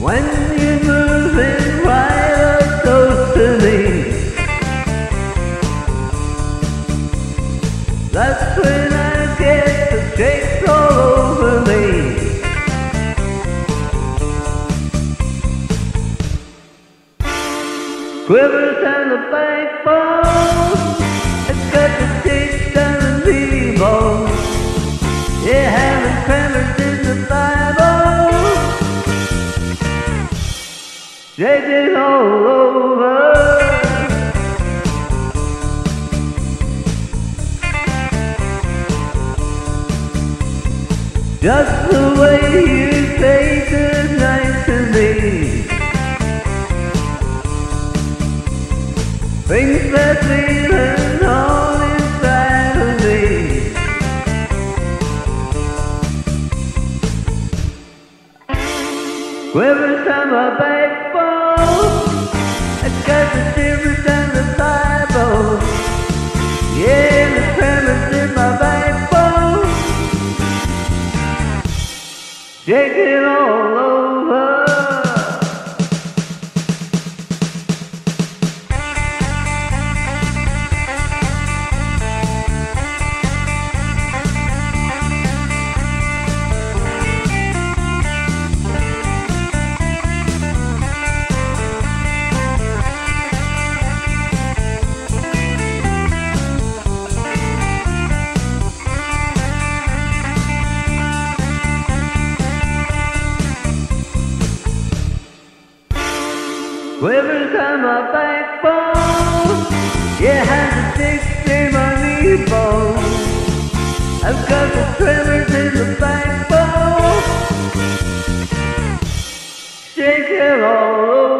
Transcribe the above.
When you move in right up close to me That's when I get the shakes all over me Quivers and the backbone It's got the. Shaking all over. Just the way you say goodnight to me. Things that feeling all Every time I bake backbone, I got the shivers and the Bible. Yeah, the tremors in my backbone. Shaking all over. Every time I backbone, yeah, has a six in my knee bone. I've got the tremors in the backbone, shaking all over.